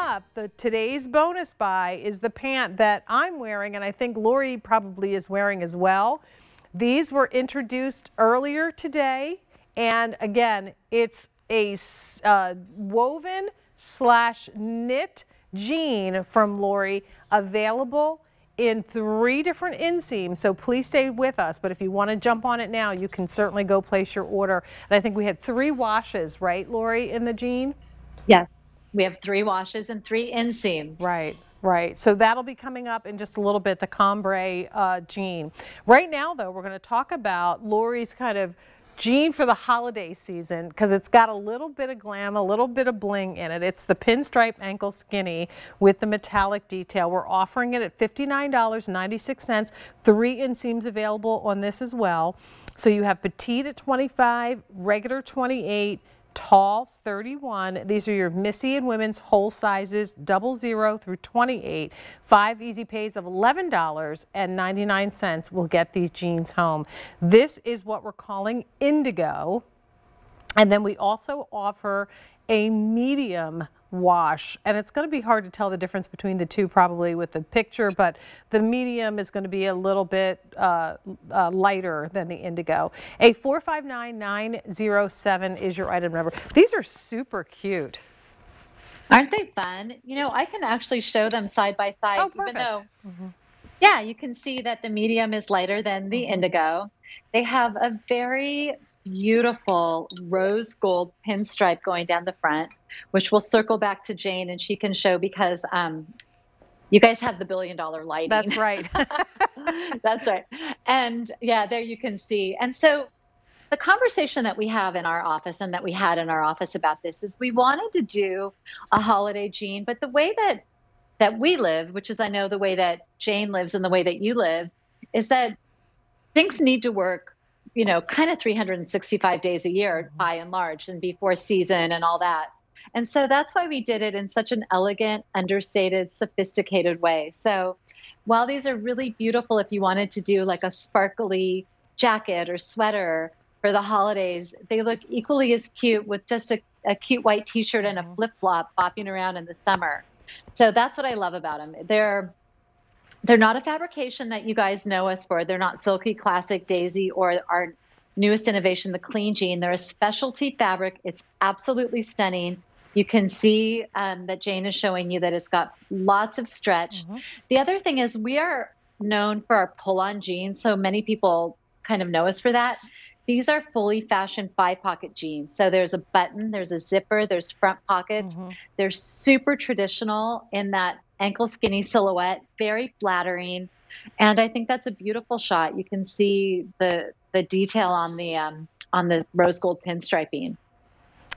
up, the today's bonus buy is the pant that I'm wearing, and I think Laurie probably is wearing as well. These were introduced earlier today, and again, it's a uh, woven slash knit jean from Laurie available in three different inseams, so please stay with us. But if you want to jump on it now, you can certainly go place your order. And I think we had three washes, right, Laurie, in the jean? Yes. We have three washes and three inseams. Right. Right. So that'll be coming up in just a little bit, the Cambrai uh, jean. Right now, though, we're going to talk about Laurie's kind of jean for the holiday season because it's got a little bit of glam, a little bit of bling in it. It's the pinstripe ankle skinny with the metallic detail. We're offering it at $59.96. Three inseams available on this as well. So you have petite at 25, regular 28, tall 31. These are your Missy and women's whole sizes, double zero through 28. Five easy pays of $11.99 will get these jeans home. This is what we're calling indigo. And then we also offer a medium wash. And it's going to be hard to tell the difference between the two probably with the picture, but the medium is going to be a little bit uh, uh, lighter than the indigo. A 459907 is your item number. These are super cute. Aren't they fun? You know, I can actually show them side by side, oh, perfect. even though, mm -hmm. yeah, you can see that the medium is lighter than the mm -hmm. indigo. They have a very beautiful rose gold pinstripe going down the front, which we'll circle back to Jane and she can show because um, you guys have the billion dollar lighting. That's right. That's right. And yeah, there you can see. And so the conversation that we have in our office and that we had in our office about this is we wanted to do a holiday jean, but the way that that we live, which is I know the way that Jane lives and the way that you live, is that things need to work you know, kind of 365 days a year mm-hmm. by and large, and before season and all that. And so that's why we did it in such an elegant, understated, sophisticated way. So while these are really beautiful, if you wanted to do like a sparkly jacket or sweater for the holidays, they look equally as cute with just a, a cute white t shirt and a mm-hmm. flip flop bopping around in the summer. So that's what I love about them. They're they're not a fabrication that you guys know us for. They're not Silky Classic Daisy or our newest innovation, the Clean Jean. They're a specialty fabric. It's absolutely stunning. You can see um, that Jane is showing you that it's got lots of stretch. Mm-hmm. The other thing is, we are known for our pull on jeans. So many people kind of know us for that. These are fully fashioned five pocket jeans. So there's a button, there's a zipper, there's front pockets. Mm-hmm. They're super traditional in that ankle skinny silhouette, very flattering. And I think that's a beautiful shot. You can see the the detail on the um, on the rose gold pinstriping.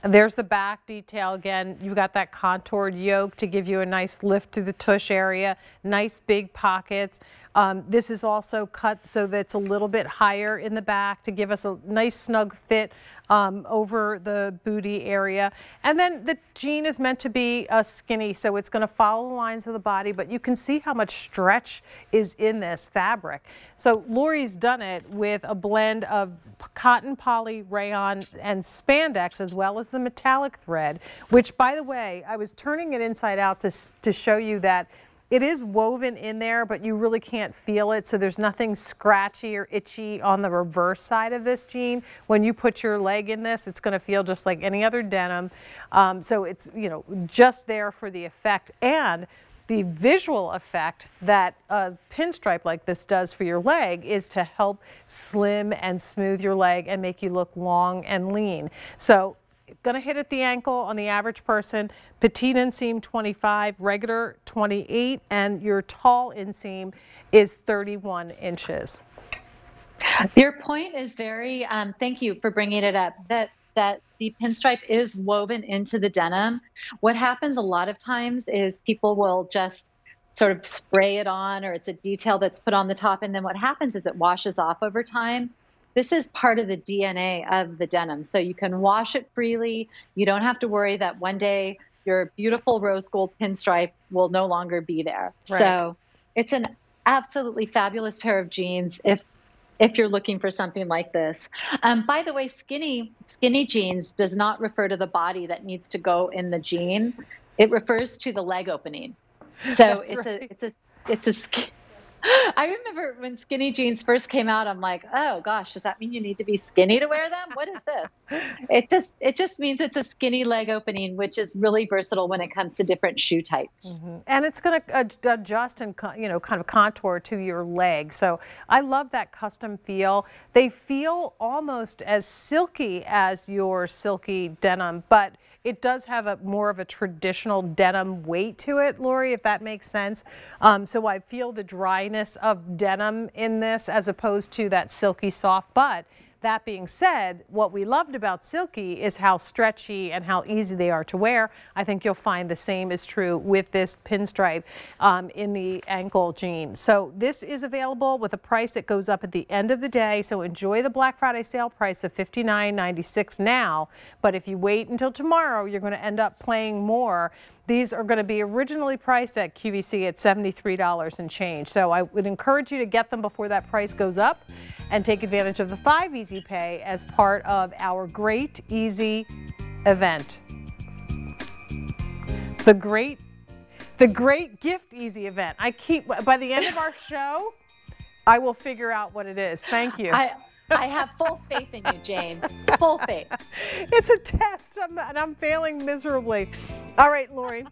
And there's the back detail again. You've got that contoured yoke to give you a nice lift to the tush area, nice big pockets. Um, this is also cut so that it's a little bit higher in the back to give us a nice snug fit um, over the booty area. And then the jean is meant to be a skinny, so it's going to follow the lines of the body, but you can see how much stretch is in this fabric. So Laurie's done it with a blend of cotton poly rayon and spandex as well as the metallic thread, which by the way, I was turning it inside out to, to show you that it is woven in there, but you really can't feel it. So there's nothing scratchy or itchy on the reverse side of this jean. When you put your leg in this, it's going to feel just like any other denim. Um, so it's, you know, just there for the effect and the visual effect that a pinstripe like this does for your leg is to help slim and smooth your leg and make you look long and lean. So going to hit at the ankle on the average person. Petite inseam 25, regular 28, and your tall inseam is 31 inches. Your point is very, um, thank you for bringing it up, that, that the pinstripe is woven into the denim. What happens a lot of times is people will just sort of spray it on or it's a detail that's put on the top and then what happens is it washes off over time this is part of the DNA of the denim. So you can wash it freely. You don't have to worry that one day your beautiful rose gold pinstripe will no longer be there. Right. So it's an absolutely fabulous pair of jeans if if you're looking for something like this. Um, by the way, skinny skinny jeans does not refer to the body that needs to go in the jean. It refers to the leg opening. So That's it's right. a it's a it's a I remember when skinny jeans first came out I'm like, "Oh gosh, does that mean you need to be skinny to wear them? What is this?" It just it just means it's a skinny leg opening, which is really versatile when it comes to different shoe types. Mm-hmm. And it's going to adjust and you know kind of contour to your leg. So I love that custom feel. They feel almost as silky as your silky denim, but it does have a more of a traditional denim weight to it, Laurie, if that makes sense. Um, so I feel the dryness of denim in this as opposed to that silky soft. But that being said, what we loved about Silky is how stretchy and how easy they are to wear. I think you'll find the same is true with this pinstripe um, in the ankle jean. So this is available with a price that goes up at the end of the day. So enjoy the Black Friday sale price of $59.96 now. But if you wait until tomorrow, you're going to end up paying more. These are going to be originally priced at QVC at $73 and change. So I would encourage you to get them before that price goes up and take advantage of the 5 Easy Pay as part of our Great Easy event. The great the great gift easy event. I keep by the end of our show, I will figure out what it is. Thank you. I I have full faith in you, Jane. Full faith. it's a test I'm, and I'm failing miserably. All right, Laurie.